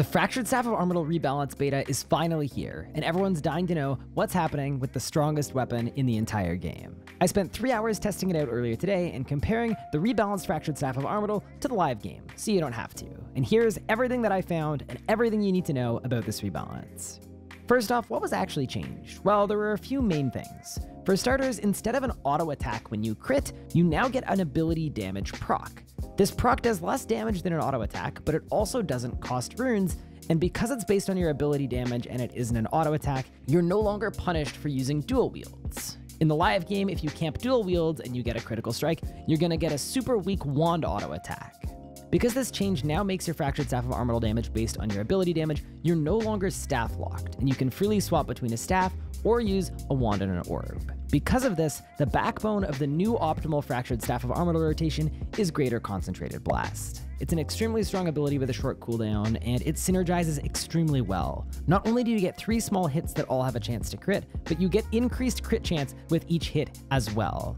The Fractured Staff of Armadyl Rebalance beta is finally here, and everyone's dying to know what's happening with the strongest weapon in the entire game. I spent three hours testing it out earlier today and comparing the rebalanced Fractured Staff of Armadyl to the live game, so you don't have to. And here's everything that I found and everything you need to know about this rebalance. First off, what was actually changed? Well, there were a few main things. For starters, instead of an auto attack when you crit, you now get an ability damage proc. This proc does less damage than an auto attack, but it also doesn't cost runes, and because it's based on your ability damage and it isn't an auto attack, you're no longer punished for using dual wields. In the live game, if you camp dual wields and you get a critical strike, you're gonna get a super weak wand auto attack. Because this change now makes your Fractured Staff of Armadyl damage based on your ability damage, you're no longer staff locked, and you can freely swap between a staff or use a wand and an orb. Because of this, the backbone of the new optimal Fractured Staff of Armadyl rotation is Greater Concentrated Blast. It's an extremely strong ability with a short cooldown, and it synergizes extremely well. Not only do you get three small hits that all have a chance to crit, but you get increased crit chance with each hit as well.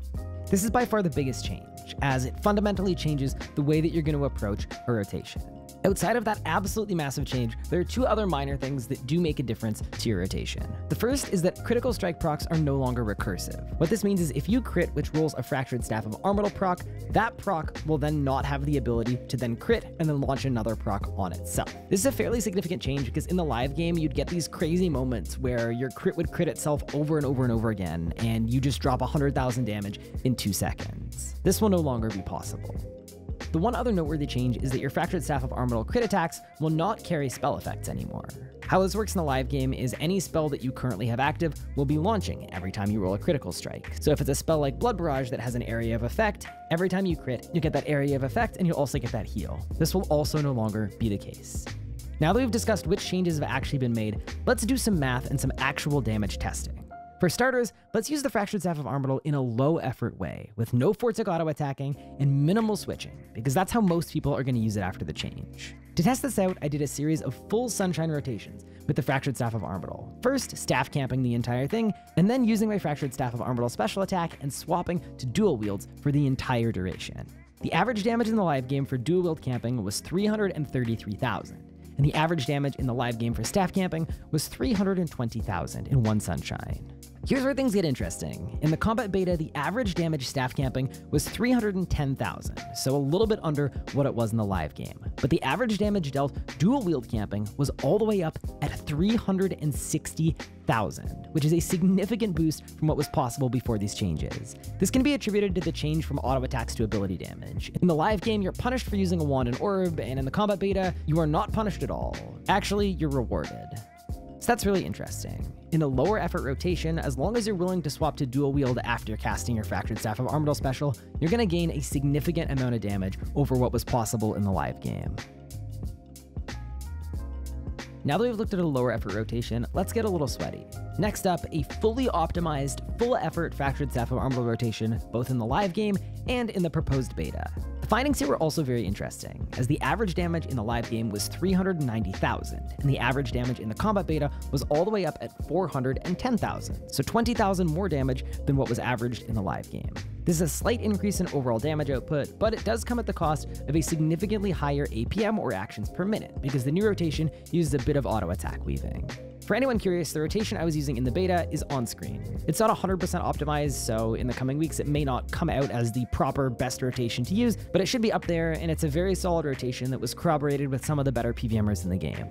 This is by far the biggest change, as it fundamentally changes the way that you're going to approach a rotation. Outside of that absolutely massive change, there are two other minor things that do make a difference to your rotation. The first is that critical strike procs are no longer recursive. What this means is if you crit, which rolls a fractured staff of Armadyl proc, that proc will then not have the ability to then crit and then launch another proc on itself. This is a fairly significant change because in the live game, you'd get these crazy moments where your crit would crit itself over and over and over again, and you just drop 100,000 damage in two seconds. This will no longer be possible. The one other noteworthy change is that your Fractured Staff of Armadyl crit attacks will not carry spell effects anymore. How this works in the live game is any spell that you currently have active will be launching every time you roll a critical strike. So if it's a spell like Blood Barrage that has an area of effect, every time you crit, you get that area of effect and you'll also get that heal. This will also no longer be the case. Now that we've discussed which changes have actually been made, let's do some math and some actual damage testing. For starters, let's use the Fractured Staff of Armadyl in a low effort way, with no four-tick auto attacking and minimal switching, because that's how most people are going to use it after the change. To test this out, I did a series of full Sunshine rotations with the Fractured Staff of Armadyl. First, staff camping the entire thing, and then using my Fractured Staff of Armadyl special attack and swapping to dual wields for the entire duration. The average damage in the live game for dual wield camping was 333,000 and the average damage in the live game for staff camping was 320,000 in one sunshine. Here's where things get interesting. In the combat beta, the average damage staff camping was 310,000, so a little bit under what it was in the live game. But the average damage dealt dual wield camping was all the way up at 360,000, which is a significant boost from what was possible before these changes. This can be attributed to the change from auto attacks to ability damage. In the live game, you're punished for using a wand and orb, and in the combat beta, you are not punished at all. Actually, you're rewarded. So that's really interesting. In a lower effort rotation, as long as you're willing to swap to dual wield after casting your Fractured Staff of Armadyl special, you're going to gain a significant amount of damage over what was possible in the live game. Now that we've looked at a lower effort rotation, let's get a little sweaty. Next up, a fully optimized, full effort Fractured Staff of rotation, both in the live game and in the proposed beta. The findings here were also very interesting, as the average damage in the live game was 390,000, and the average damage in the combat beta was all the way up at 410,000, so 20,000 more damage than what was averaged in the live game. This is a slight increase in overall damage output, but it does come at the cost of a significantly higher APM or actions per minute, because the new rotation uses a bit of auto attack weaving. For anyone curious, the rotation I was using in the beta is on screen. It's not 100% optimized, so in the coming weeks it may not come out as the proper best rotation to use, but it should be up there, and it's a very solid rotation that was corroborated with some of the better PVMers in the game.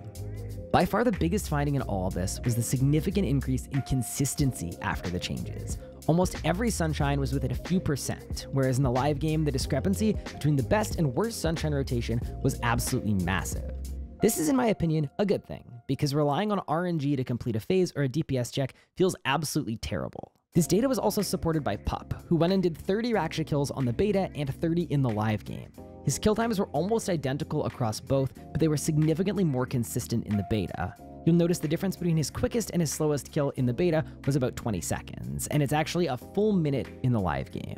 By far the biggest finding in all of this was the significant increase in consistency after the changes. Almost every Sunshine was within a few percent, whereas in the live game, the discrepancy between the best and worst Sunshine rotation was absolutely massive. This is, in my opinion, a good thing, because relying on RNG to complete a phase or a DPS check feels absolutely terrible. This data was also supported by Pup, who went and did 30 Raksha kills on the beta and 30 in the live game. His kill times were almost identical across both, but they were significantly more consistent in the beta. You'll notice the difference between his quickest and his slowest kill in the beta was about 20 seconds, and it's actually a full minute in the live game.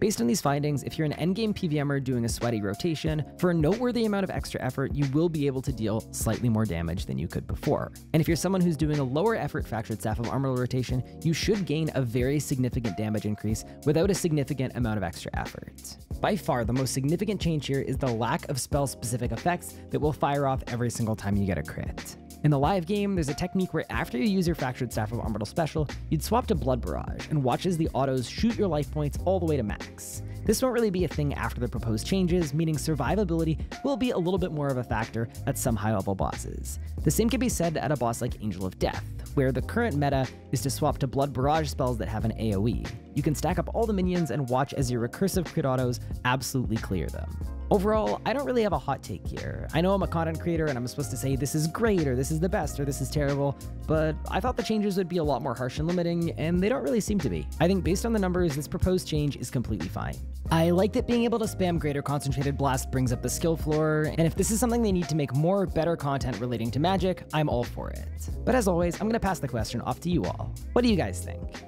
Based on these findings, if you're an endgame PVMer doing a sweaty rotation, for a noteworthy amount of extra effort, you will be able to deal slightly more damage than you could before. And if you're someone who's doing a lower effort Fractured Staff of Armadyl rotation, you should gain a very significant damage increase without a significant amount of extra effort. By far, the most significant change here is the lack of spell-specific effects that will fire off every single time you get a crit. In the live game, there's a technique where after you use your Fractured Staff of Armadyl special, you'd swap to Blood Barrage and watch as the autos shoot your life points all the way to max. This won't really be a thing after the proposed changes, meaning survivability will be a little bit more of a factor at some high level bosses. The same can be said at a boss like Angel of Death, where the current meta is to swap to Blood Barrage spells that have an AoE. You can stack up all the minions and watch as your recursive crit autos absolutely clear them. Overall, I don't really have a hot take here. I know I'm a content creator and I'm supposed to say this is great or this is the best or this is terrible, but I thought the changes would be a lot more harsh and limiting, and they don't really seem to be. I think based on the numbers, this proposed change is completely fine. I like that being able to spam Greater Concentrated Blast brings up the skill floor, and if this is something they need to make more better content relating to magic, I'm all for it. But as always, I'm to pass the question off to you all. What do you guys think?